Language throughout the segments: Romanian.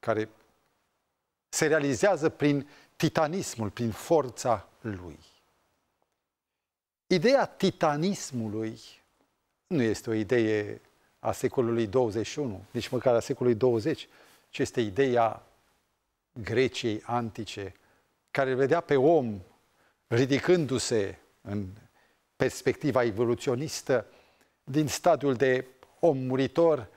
care se realizează prin titanismul, prin forța lui. Ideea titanismului nu este o idee a secolului 21, nici măcar a secolului 20, ci este ideea Greciei antice, care vedea pe om ridicându-se în perspectiva evoluționistă din stadiul de om muritor,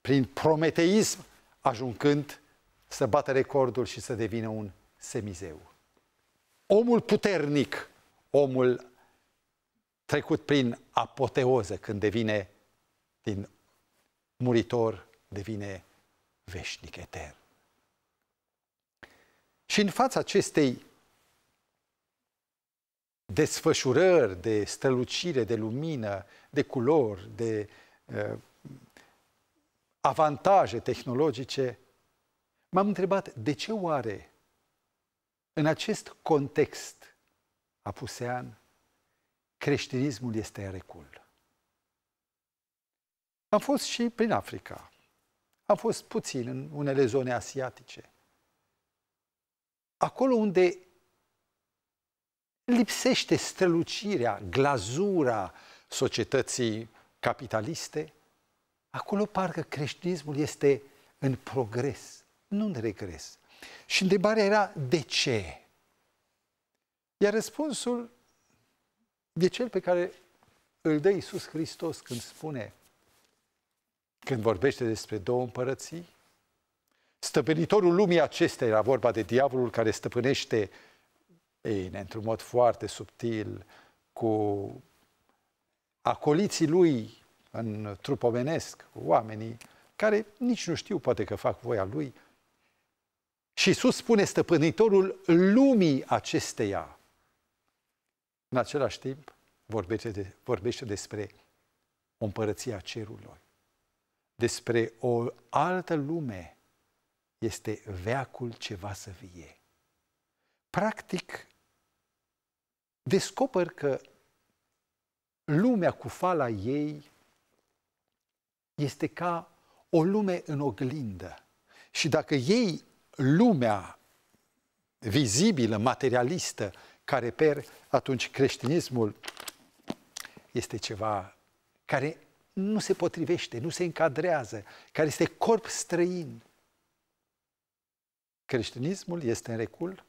prin prometeism, ajungând să bată recordul și să devină un semizeu. Omul puternic, omul trecut prin apoteoză, când devine din muritor, devine veșnic, etern. Și în fața acestei desfășurări de strălucire, de lumină, de culori, de uh, avantaje tehnologice, m-am întrebat de ce oare în acest context apusean creștinismul este în recul. Am fost și prin Africa. Am fost puțin în unele zone asiatice. Acolo unde lipsește strălucirea, glazura societății capitaliste, acolo parcă creștinismul este în progres, nu în regres. Și întrebarea era, de ce? Iar răspunsul e cel pe care îl dă Iisus Hristos când spune, când vorbește despre două împărății, stăpânitorul lumii acestea era vorba de diavolul care stăpânește ei, într-un mod foarte subtil, cu acoliții lui în trup omenesc, cu oamenii care nici nu știu, poate că fac voia lui. Și Iisus spune stăpânitorul lumii acesteia. În același timp, vorbește, de, vorbește despre o împărăție a cerurilor, despre o altă lume. Este veacul ce va să vie. Practic, descoper că lumea cu fala ei este ca o lume în oglindă. Și dacă ei lumea vizibilă, materialistă, care per, atunci creștinismul este ceva care nu se potrivește, nu se încadrează, care este corp străin. Creștinismul este în recul,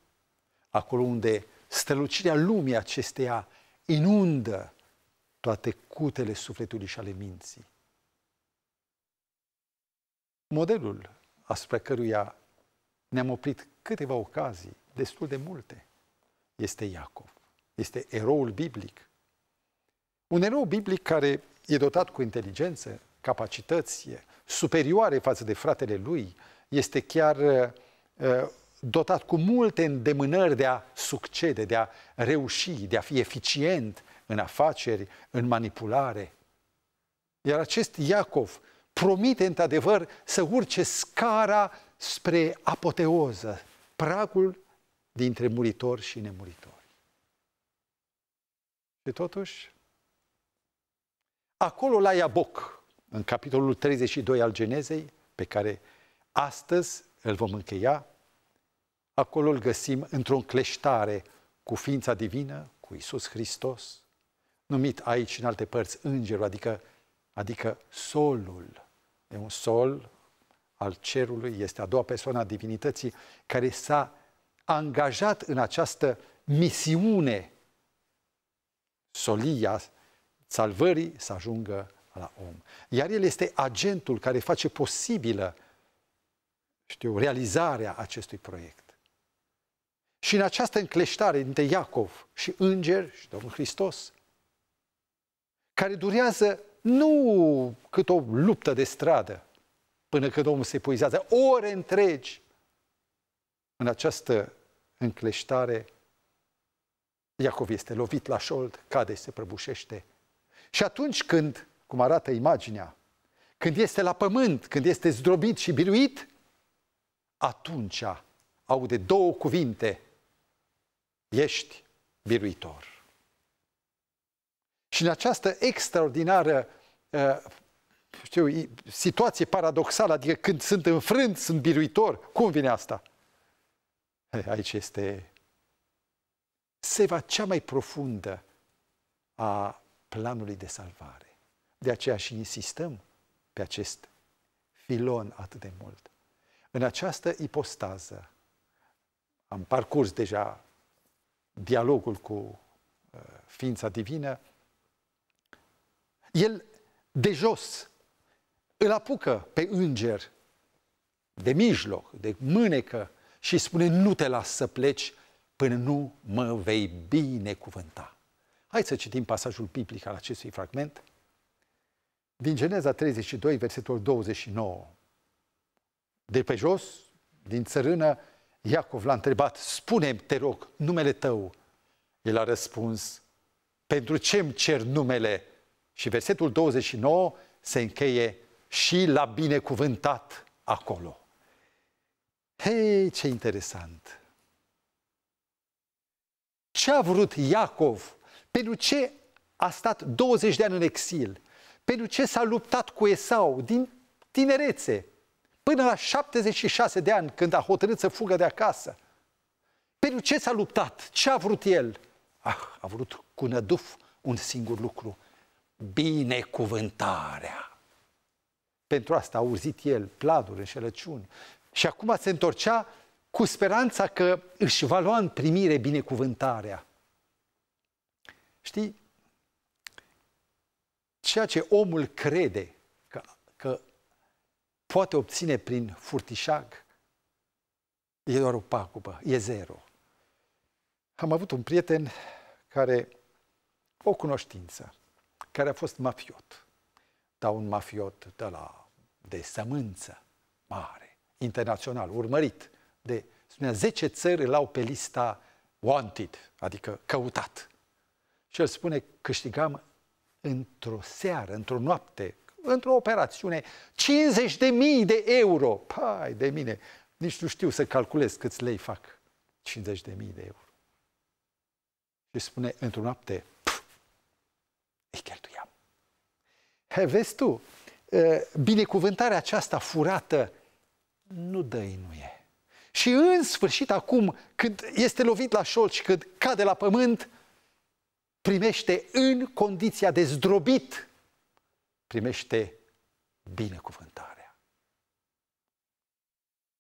acolo unde strălucirea lumii acesteia inundă toate cutele sufletului și ale minții. Modelul asupra căruia ne-am oprit câteva ocazii, destul de multe, este Iacov. Este eroul biblic. Un erou biblic care e dotat cu inteligență, capacități superioare față de fratele lui, este chiar uh, dotat cu multe îndemânări de a succede, de a reuși, de a fi eficient în afaceri, în manipulare. Iar acest Iacov promite într-adevăr să urce scara spre apoteoză, pragul dintre muritori și nemuritori. Și totuși, acolo la Iaboc, în capitolul 32 al Genezei, pe care astăzi îl vom încheia, acolo îl găsim într-o încleștare cu ființa divină, cu Isus Hristos, numit aici în alte părți îngerul, adică, adică solul. E un sol al cerului, este a doua persoană a divinității care s-a angajat în această misiune solia salvării să ajungă la om. Iar el este agentul care face posibilă știu, realizarea acestui proiect. Și în această încleștare dintre Iacov și înger și Domnul Hristos, care durează nu cât o luptă de stradă, până când omul se epuizează, ore întregi, în această încleștare, Iacov este lovit la șold, cade și se prăbușește. Și atunci când, cum arată imaginea, când este la pământ, când este zdrobit și biruit, atunci aude două cuvinte ești biruitor. Și în această extraordinară uh, știu, situație paradoxală, adică când sunt înfrânt, sunt biruitor. Cum vine asta? Aici este seva cea mai profundă a planului de salvare. De aceea și insistăm pe acest filon atât de mult. În această ipostază am parcurs deja dialogul cu uh, ființa divină, el de jos îl apucă pe înger de mijloc, de mânecă și spune nu te las să pleci până nu mă vei binecuvânta. Hai să citim pasajul biblic al acestui fragment. Din Geneza 32, versetul 29. De pe jos, din țărână, Iacov l-a întrebat, spune te rog, numele tău. El a răspuns, pentru ce îmi cer numele? Și versetul 29 se încheie și l-a binecuvântat acolo. Hei, ce interesant! Ce a vrut Iacov? Pentru ce a stat 20 de ani în exil? Pentru ce s-a luptat cu Esau din tinerețe? Până la 76 de ani, când a hotărât să fugă de acasă. Pentru ce s-a luptat? Ce a vrut el? Ah, a vrut cu năduf un singur lucru. Binecuvântarea. Pentru asta a urzit el pladuri, înșelăciuni. Și acum se întorcea cu speranța că își va lua în primire binecuvântarea. Știi, ceea ce omul crede că, că poate obține prin furtișag e doar o pagubă, e zero. Am avut un prieten care, o cunoștință, care a fost mafiot, dar un mafiot de la de sămânță mare, internațional, urmărit de, spunea, 10 țări îl au pe lista wanted, adică căutat. Și el spune, câștigam într-o seară, într-o noapte, într-o operațiune, 50 de mii de euro. Pai de mine, nici nu știu să calculez câți lei fac. 50 de mii de euro. Și spune, într-o noapte, He, vezi tu, binecuvântarea aceasta furată nu dă nu e. Și în sfârșit acum, când este lovit la șold și când cade la pământ, primește în condiția de zdrobit, primește binecuvântarea.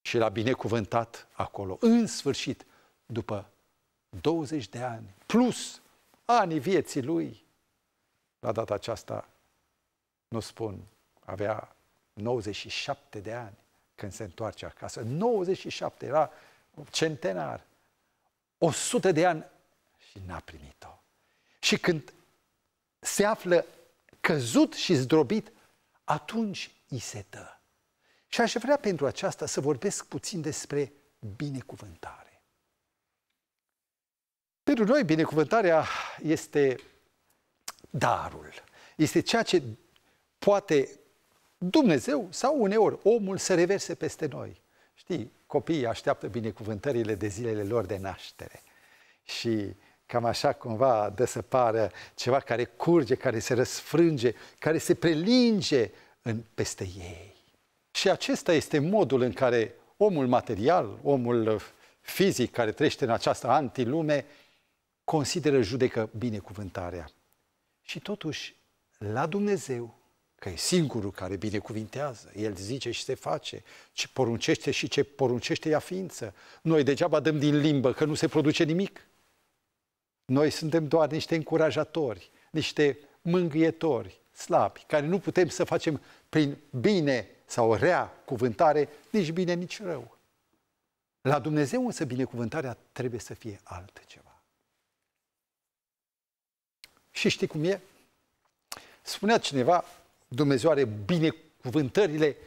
Și l-a binecuvântat acolo, în sfârșit, după 20 de ani, plus anii vieții lui. La data aceasta, nu spun, avea 97 de ani când se întoarce acasă. 97, era centenar. 100 de ani și n-a primit-o. Și când se află căzut și zdrobit, atunci îi se dă. Și aș vrea pentru aceasta să vorbesc puțin despre binecuvântare. Pentru noi, binecuvântarea este darul. Este ceea ce poate Dumnezeu sau uneori omul să reverse peste noi. Știi, copiii așteaptă binecuvântările de zilele lor de naștere. Și cam așa cumva dă să pară ceva care curge, care se răsfrânge, care se prelinge în, peste ei. Și acesta este modul în care omul material, omul fizic care trăiește în această antilume, consideră, judecă binecuvântarea. Și totuși, la Dumnezeu, că e singurul care binecuvintează. El zice și se face, ce poruncește și ce poruncește ea ființă. Noi degeaba dăm din limbă că nu se produce nimic. Noi suntem doar niște încurajatori, niște mângâietori slabi, care nu putem să facem prin bine sau rea cuvântare nici bine, nici rău. La Dumnezeu însă binecuvântarea trebuie să fie altceva. Și știi cum e? Spunea cineva, Dumnezeu are binecuvântările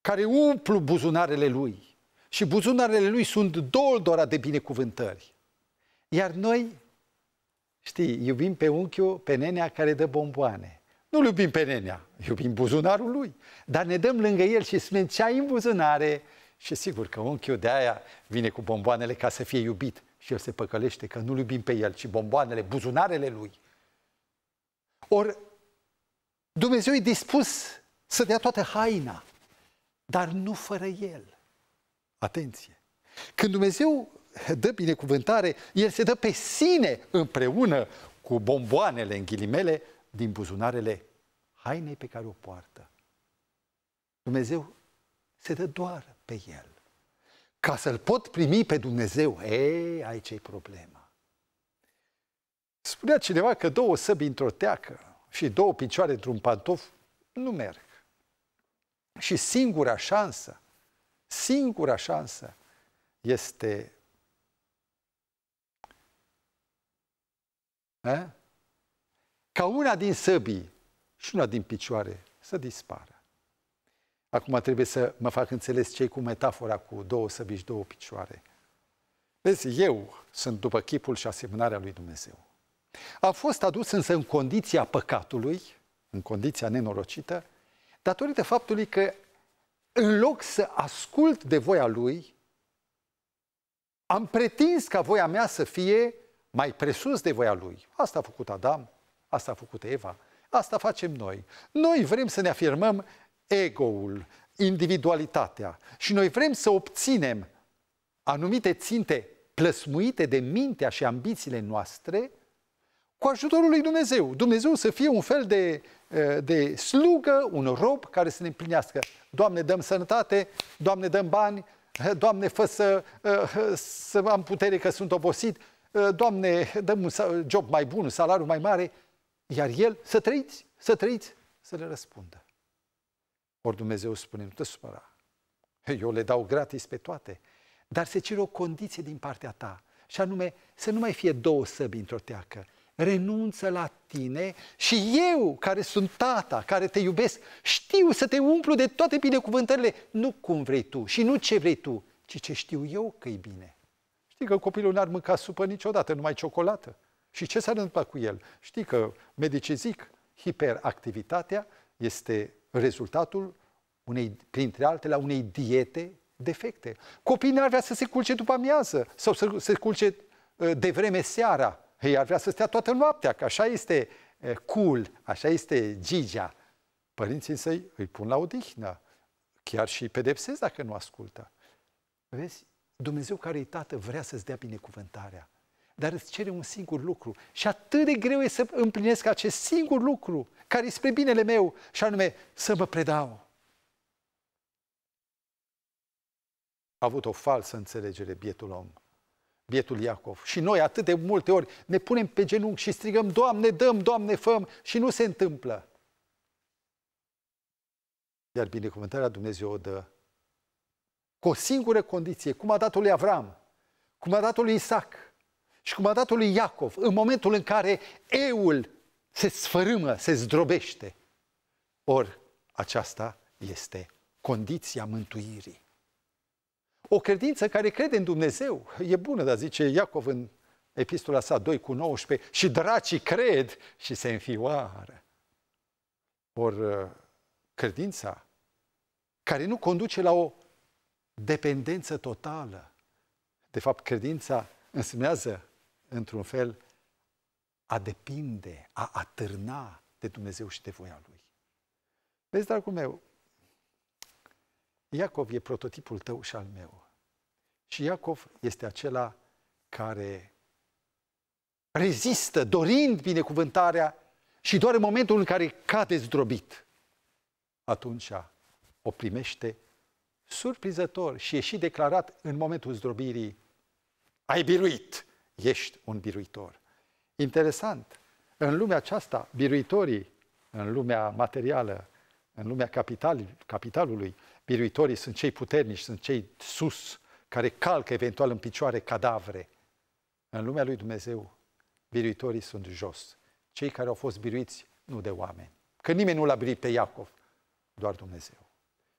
care umplu buzunarele Lui. Și buzunarele Lui sunt doldora de binecuvântări. Iar noi, știi, iubim pe unchiul, pe nenea care dă bomboane. Nu iubim pe nenea, iubim buzunarul lui. Dar ne dăm lângă el și spunem ce ai în buzunare. Și sigur că unchiul de aia vine cu bomboanele ca să fie iubit. Și el se păcălește că nu iubim pe el, ci bomboanele, buzunarele lui. Ori Dumnezeu e dispus să dea toată haina, dar nu fără El. Atenție! Când Dumnezeu dă binecuvântare, El se dă pe sine împreună cu bomboanele, în ghilimele, din buzunarele hainei pe care o poartă. Dumnezeu se dă doar pe El. Ca să-L pot primi pe Dumnezeu, ei, aici e problema. Spunea cineva că două săbi într-o teacă și două picioare într-un pantof nu merg. Și singura șansă, singura șansă este a? ca una din săbii și una din picioare să dispară. Acum trebuie să mă fac înțeles ce cu metafora cu două săbii și două picioare. Vezi, eu sunt după chipul și asemănarea lui Dumnezeu. A fost adus însă în condiția păcatului, în condiția nenorocită, datorită faptului că în loc să ascult de voia lui, am pretins ca voia mea să fie mai presus de voia lui. Asta a făcut Adam, asta a făcut Eva, asta facem noi. Noi vrem să ne afirmăm ego-ul, individualitatea și noi vrem să obținem anumite ținte plăsmuite de mintea și ambițiile noastre cu ajutorul lui Dumnezeu. Dumnezeu să fie un fel de, eh, de slugă, un rob care să ne împlinească. Doamne, dăm sănătate, Doamne, dăm bani, eh, Doamne, fă să, eh, să am putere că sunt obosit, Doamne, dăm un job mai bun, un salariu mai mare, iar El să trăiți, să trăiți, să le răspundă. Ori Dumnezeu spune, nu te supăra, eu le dau gratis pe toate, dar se cere o condiție din partea ta, și anume să nu mai fie două săbi într-o teacă, renunță la tine și eu, care sunt tata, care te iubesc, știu să te umplu de toate binecuvântările, nu cum vrei tu și nu ce vrei tu, ci ce știu eu că e bine. Știi că copilul n-ar mânca supă niciodată, numai ciocolată. Și ce s-ar întâmpla cu el? Știi că medicii zic, hiperactivitatea este rezultatul unei, printre altele, a unei diete defecte. Copiii n-ar vrea să se culce după amiază sau să se culce uh, de vreme seara. Ei ar vrea să stea toată noaptea, că așa este uh, cool, așa este Gigea. Părinții săi îi pun la odihnă, chiar și pedepsesc dacă nu ascultă. Vezi, Dumnezeu care e Tată vrea să-ți dea binecuvântarea, dar îți cere un singur lucru. Și atât de greu e să împlinesc acest singur lucru, care e spre binele meu, și anume să mă predau. A avut o falsă înțelegere bietul om, bietul Iacov. Și noi atât de multe ori ne punem pe genunchi și strigăm, Doamne, dăm, Doamne, făm, și nu se întâmplă. Iar binecuvântarea Dumnezeu o dă cu o singură condiție, cum a dat-o lui Avram, cum a dat-o lui Isaac și cum a dat-o lui Iacov, în momentul în care eul se sfărâmă, se zdrobește. Ori aceasta este condiția mântuirii. O credință care crede în Dumnezeu e bună, dar zice Iacov în epistola sa 2 cu 19, și dracii cred și se înfioară. Ori credința care nu conduce la o dependență totală. De fapt, credința însemnează, într-un fel, a depinde, a atârna de Dumnezeu și de voia Lui. Vezi, dragul meu, Iacov e prototipul tău și al meu. Și Iacov este acela care rezistă, dorind binecuvântarea și doar în momentul în care cade zdrobit, atunci o primește surprizător și e și declarat în momentul zdrobirii, ai biruit, ești un biruitor. Interesant, în lumea aceasta, biruitorii, în lumea materială, în lumea capital, capitalului, biruitorii sunt cei puternici, sunt cei sus, care calcă eventual în picioare cadavre. În lumea lui Dumnezeu, biruitorii sunt jos. Cei care au fost biruiți, nu de oameni. Că nimeni nu l-a biruit pe Iacov, doar Dumnezeu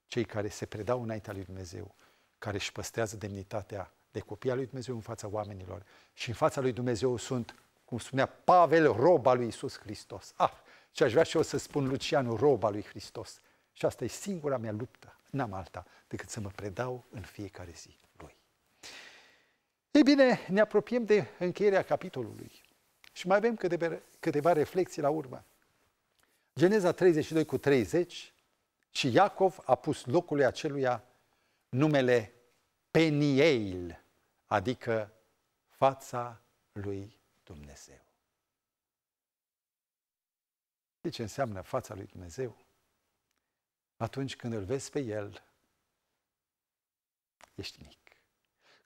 cei care se predau înaintea lui Dumnezeu, care își păstrează demnitatea de copii al lui Dumnezeu în fața oamenilor și în fața lui Dumnezeu sunt, cum spunea Pavel, roba lui Isus Hristos. Ah, și aș vrea și eu să spun Lucianu, roba lui Hristos. Și asta e singura mea luptă, n-am alta, decât să mă predau în fiecare zi lui. Ei bine, ne apropiem de încheierea capitolului și mai avem câteva, câteva reflexii la urmă. Geneza 32 cu 30 și Iacov a pus locului aceluia numele Peniel, adică fața lui Dumnezeu. De ce înseamnă fața lui Dumnezeu? Atunci când îl vezi pe El, ești mic.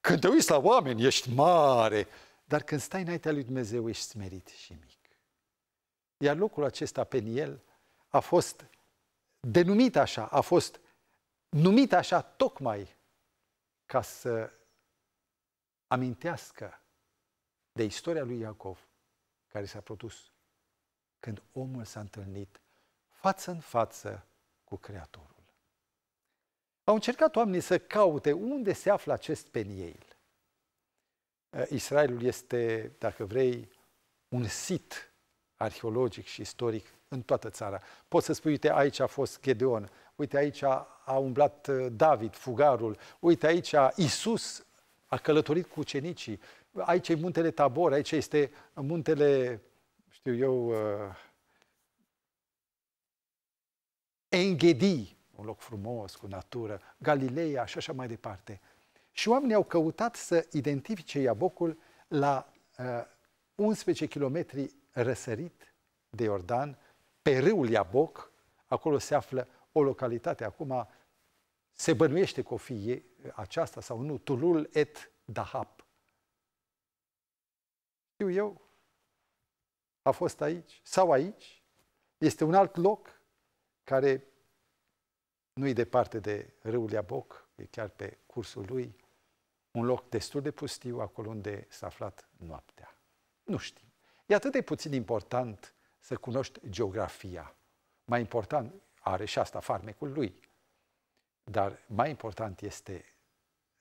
Când te uiți la oameni, ești mare. Dar când stai înaintea lui Dumnezeu, ești smerit și mic. Iar locul acesta, Peniel, a fost denumit așa, a fost numit așa tocmai ca să amintească de istoria lui Iacov care s-a produs când omul s-a întâlnit față în față cu Creatorul. Au încercat oamenii să caute unde se află acest Peniel. Eh, Israelul este, dacă vrei, un sit arheologic și istoric în toată țara. Poți să spui, uite, aici a fost Gedeon, uite, aici a umblat eh, David, fugarul, uite, aici Isus a călătorit cu ucenicii, aici e muntele Tabor, aici este muntele, știu eu, uh, Enghedi, un loc frumos, cu natură, Galileea și așa mai departe. Și oamenii au căutat să identifice Iabocul la uh, 11 km răsărit de Iordan, pe râul Iaboc, acolo se află o localitate, acum se bănuiește că o fi aceasta sau nu, Tulul et Dahab. Știu eu, a fost aici sau aici, este un alt loc care nu e departe de râul Iaboc, e chiar pe cursul lui, un loc destul de pustiu, acolo unde s-a aflat noaptea. Nu știm. E atât de puțin important să cunoști geografia. Mai important, are și asta farmecul lui. Dar mai important este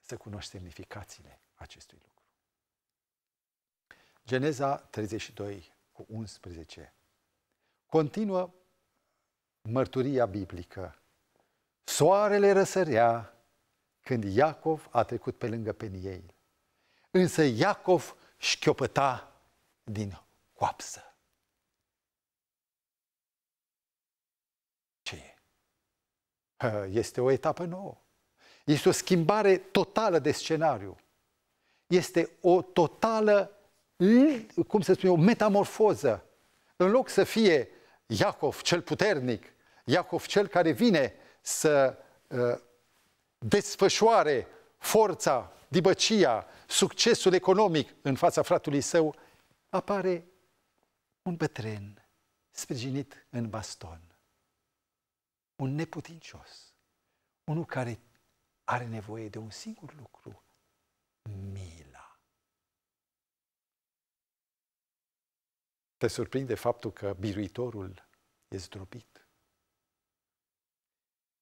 să cunoști semnificațiile acestui lucru. Geneza 32 cu 11 continuă mărturia biblică. Soarele răsărea când Iacov a trecut pe lângă Peniel. Însă Iacov șchiopăta din coapsă. Ce e? Este o etapă nouă. Este o schimbare totală de scenariu. Este o totală, cum să spun o metamorfoză. În loc să fie Iacov cel puternic, Iacov cel care vine să uh, desfășoare forța, dibăcia, succesul economic în fața fratului său, apare un bătrân sprijinit în baston, un neputincios, unul care are nevoie de un singur lucru, mila. Te surprinde faptul că biruitorul e zdrobit.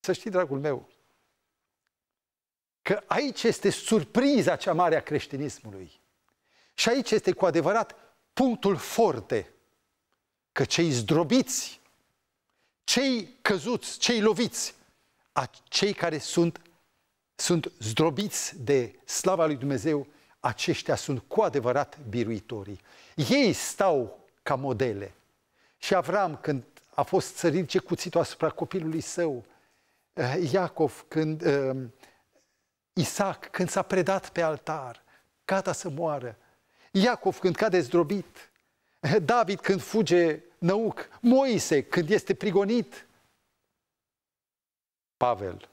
Să știi, dragul meu, că aici este surpriza cea mare a creștinismului. Și aici este cu adevărat punctul forte, că cei zdrobiți, cei căzuți, cei loviți, cei care sunt sunt zdrobiți de slava lui Dumnezeu, aceștia sunt cu adevărat biruitorii. Ei stau ca modele. Și Avram, când a fost să ridice cuțitul asupra copilului său, eh, Iacov, când uh, Isaac, când s-a predat pe altar, gata să moară, Iacov, când cade zdrobit, eh, David, când fuge năuc, Moise, când este prigonit, Pavel,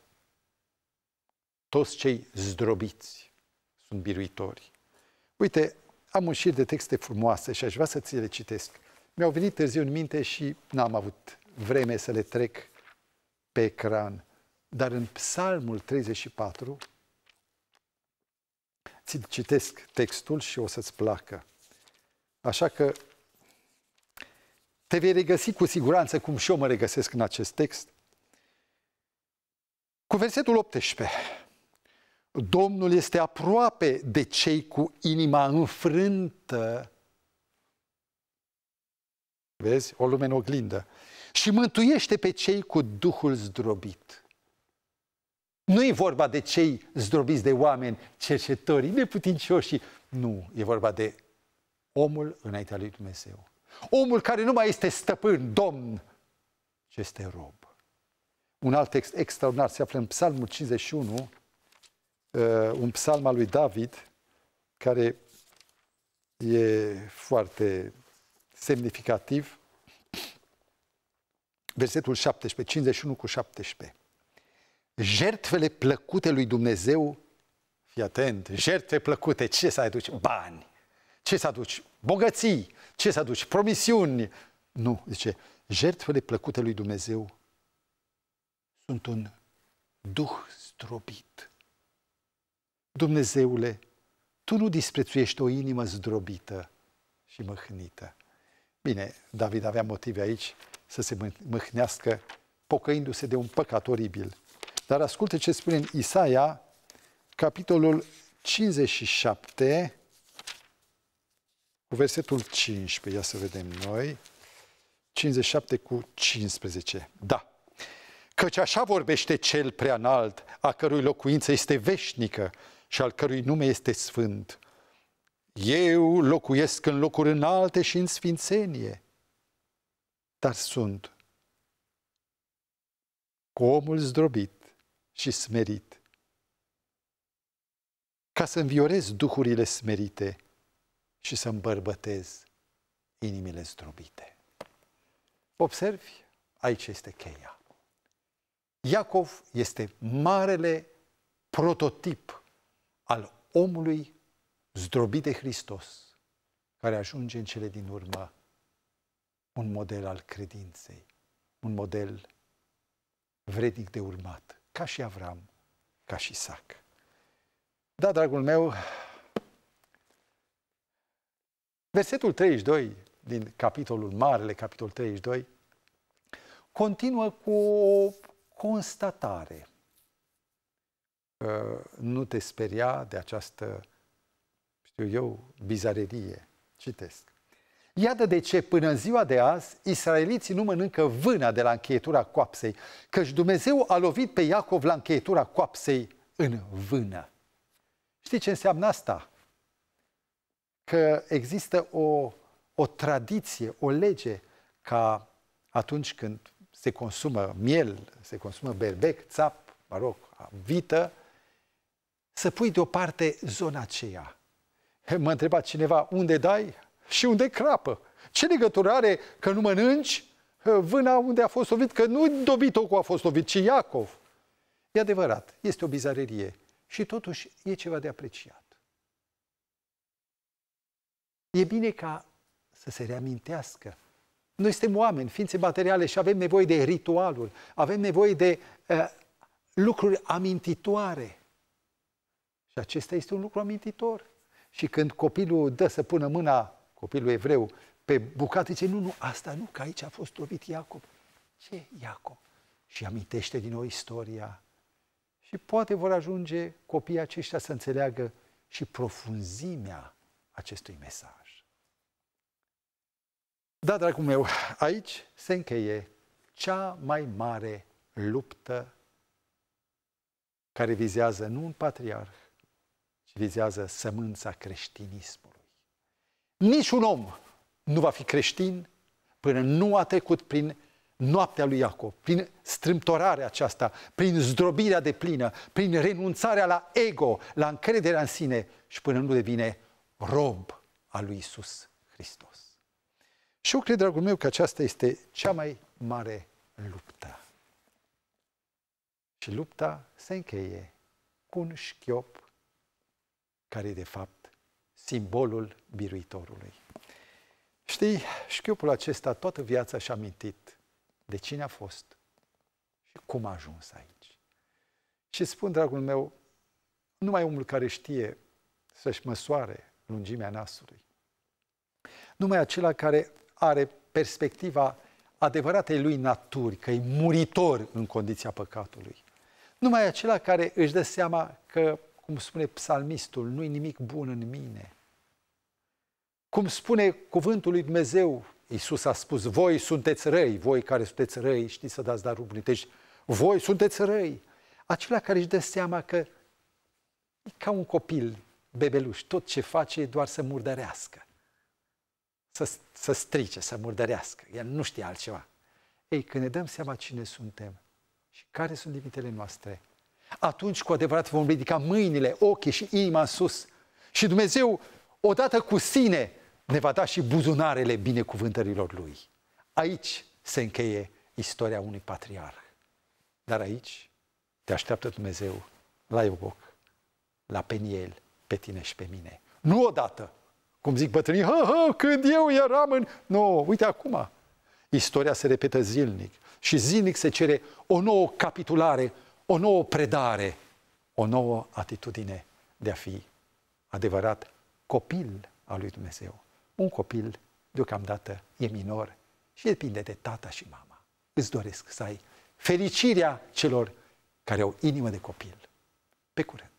toți cei zdrobiți sunt biruitori. Uite, am un șir de texte frumoase și aș vrea să ți le citesc. Mi-au venit târziu în minte și n-am avut vreme să le trec pe ecran. Dar în Psalmul 34, ți citesc textul și o să-ți placă. Așa că te vei regăsi cu siguranță, cum și eu mă regăsesc în acest text. Cu versetul 18. Domnul este aproape de cei cu inima înfrântă. Vezi? O lume în oglindă. Și mântuiește pe cei cu Duhul zdrobit. Nu e vorba de cei zdrobiți de oameni, cercetorii, neputincioși. Nu, e vorba de omul înaintea lui Dumnezeu. Omul care nu mai este stăpân, domn, și este rob. Un alt text extraordinar se află în Psalmul 51, uh, un psalm al lui David, care e foarte semnificativ. Versetul 17, 51 cu 17. Jertfele plăcute lui Dumnezeu, fii atent, jertfe plăcute, ce să aduci? Bani. Ce să aduci? Bogății. Ce să aduci? Promisiuni. Nu, zice, jertfele plăcute lui Dumnezeu sunt un duh zdrobit. Dumnezeule, tu nu disprețuiești o inimă zdrobită și măhnită. Bine, David avea motive aici să se mâhnească pocăindu-se de un păcat oribil. Dar asculte ce spune în Isaia, capitolul 57, cu versetul 15. Ia să vedem noi. 57 cu 15. Da. Căci așa vorbește cel prea înalt, a cărui locuință este veșnică și al cărui nume este sfânt. Eu locuiesc în locuri înalte și în sfințenie, dar sunt cu omul zdrobit și smerit, ca să înviorez duhurile smerite și să îmbărbătez inimile zdrobite. Observi? Aici este cheia. Iacov este marele prototip al omului zdrobit de Hristos, care ajunge în cele din urmă un model al credinței, un model vrednic de urmat, ca și Avram, ca și Isaac. Da, dragul meu, versetul 32 din capitolul Marele, capitolul 32, continuă cu o constatare. Nu te speria de această, știu eu, bizarerie. Citesc. Iată de ce până în ziua de azi israeliții nu mănâncă vâna de la încheietura coapsei, căci Dumnezeu a lovit pe Iacov la încheietura coapsei în vână. Știi ce înseamnă asta? Că există o, o tradiție, o lege ca atunci când se consumă miel, se consumă berbec, țap, mă rog, vită, să pui deoparte zona aceea. Mă întreba cineva, unde dai? Și unde crapă. Ce legătură are că nu mănânci vâna unde a fost lovit? Că nu Dobitocul a fost lovit, ci Iacov. E adevărat, este o bizarerie și totuși e ceva de apreciat. E bine ca să se reamintească. Noi suntem oameni, ființe materiale și avem nevoie de ritualuri, avem nevoie de uh, lucruri amintitoare. Și acesta este un lucru amintitor. Și când copilul dă să pună mâna copilul evreu, pe bucată, zice, nu, nu, asta nu, că aici a fost lovit Iacob. Ce Iacob? Și amintește din nou istoria. Și poate vor ajunge copiii aceștia să înțeleagă și profunzimea acestui mesaj. Da, dragul meu, aici se încheie cea mai mare luptă care vizează nu un patriarh, ci vizează sămânța creștinismului. Nici un om nu va fi creștin până nu a trecut prin noaptea lui Iacov, prin strâmtorarea aceasta, prin zdrobirea de plină, prin renunțarea la ego, la încrederea în sine și până nu devine rob al lui Isus Hristos. Și eu cred, dragul meu, că aceasta este cea mai mare luptă. Și lupta se încheie cu un șchiop care e de fapt simbolul biruitorului. Știi, șchiopul acesta toată viața și-a amintit de cine a fost și cum a ajuns aici. Și spun, dragul meu, numai omul care știe să-și măsoare lungimea nasului, numai acela care are perspectiva adevăratei lui naturi, că e muritor în condiția păcatului, numai acela care își dă seama că cum spune psalmistul, nu-i nimic bun în mine. Cum spune cuvântul lui Dumnezeu, Iisus a spus, voi sunteți răi, voi care sunteți răi, știți să dați darul bun. Deci, voi sunteți răi. Acela care își dă seama că e ca un copil bebeluș, tot ce face e doar să murdărească. Să, să strice, să murdărească. El nu știe altceva. Ei, când ne dăm seama cine suntem și care sunt limitele noastre, atunci cu adevărat vom ridica mâinile, ochii și inima în sus. Și Dumnezeu, odată cu sine, ne va da și buzunarele binecuvântărilor Lui. Aici se încheie istoria unui patriarh. Dar aici te așteaptă Dumnezeu la Ioboc, la Peniel, pe tine și pe mine. Nu odată, cum zic bătrânii, ha, ha, când eu eram în... Nu, uite acum. Istoria se repetă zilnic și zilnic se cere o nouă capitulare, o nouă predare, o nouă atitudine de a fi adevărat copil al lui Dumnezeu. Un copil, deocamdată, e minor și depinde de tata și mama. Îți doresc să ai fericirea celor care au inimă de copil. Pe curând!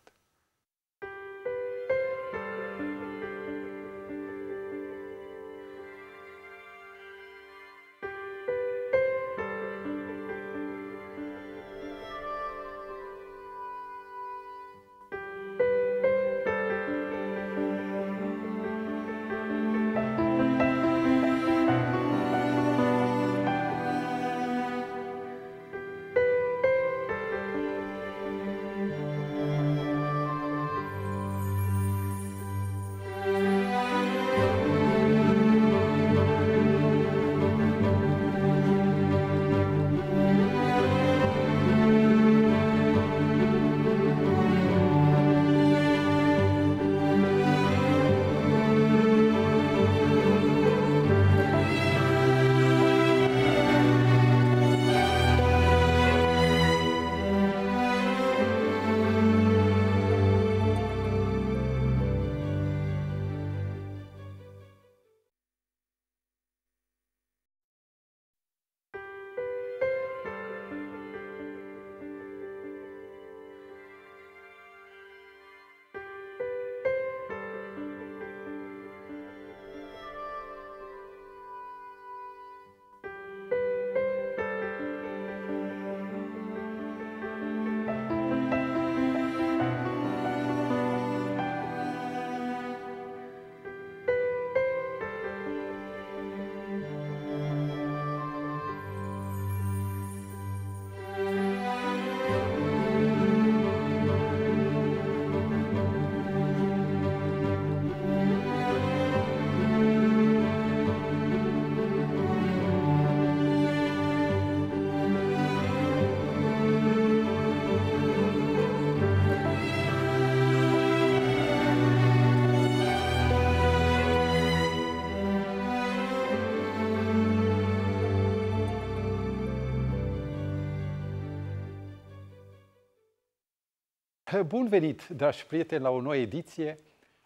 Bun venit, dragi prieteni, la o nouă ediție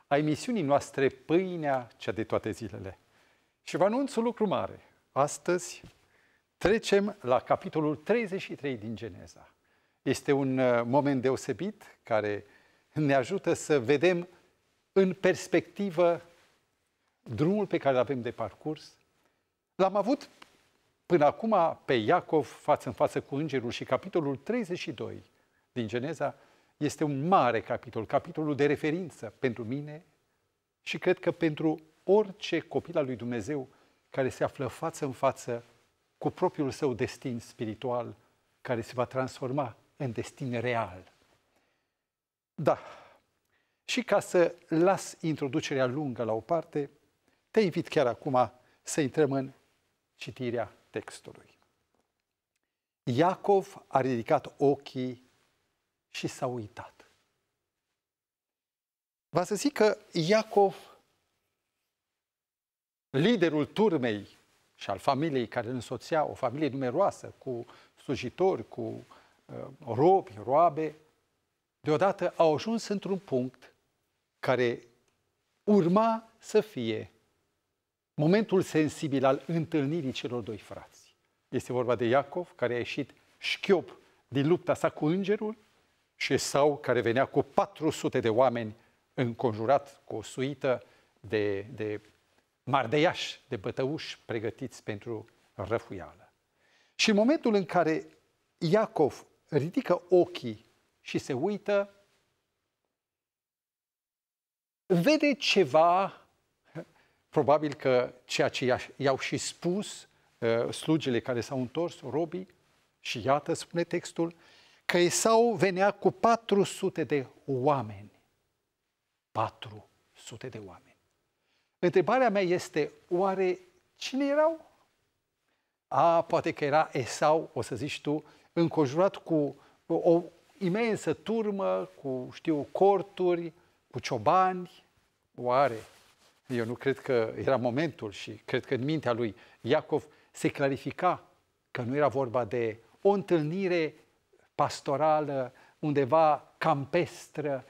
a emisiunii noastre Pâinea cea de toate zilele. Și vă anunț un lucru mare. Astăzi trecem la capitolul 33 din Geneza. Este un uh, moment deosebit care ne ajută să vedem în perspectivă drumul pe care îl avem de parcurs. L-am avut până acum pe Iacov față în față cu îngerul și capitolul 32 din Geneza este un mare capitol, capitolul de referință pentru mine și cred că pentru orice copil al lui Dumnezeu care se află față în față cu propriul său destin spiritual, care se va transforma în destin real. Da. Și ca să las introducerea lungă la o parte, te invit chiar acum să intrăm în citirea textului. Iacov a ridicat ochii și s-a uitat. Va să zic că Iacov, liderul turmei și al familiei care îl însoțea, o familie numeroasă, cu slujitori, cu uh, robi, roabe, deodată au ajuns într-un punct care urma să fie momentul sensibil al întâlnirii celor doi frați. Este vorba de Iacov, care a ieșit șchiop din lupta sa cu îngerul și Esau, care venea cu 400 de oameni înconjurat cu o suită de, de mardeiași, de bătăuși pregătiți pentru răfuială. Și în momentul în care Iacov ridică ochii și se uită, vede ceva, probabil că ceea ce i-au și spus uh, slugile care s-au întors, robii, și iată, spune textul, că Esau venea cu 400 de oameni. 400 de oameni. Întrebarea mea este, oare cine erau? A, poate că era Esau, o să zici tu, înconjurat cu o imensă turmă, cu, știu, corturi, cu ciobani. Oare? Eu nu cred că era momentul și cred că în mintea lui Iacov se clarifica că nu era vorba de o întâlnire pastorală undeva campestră,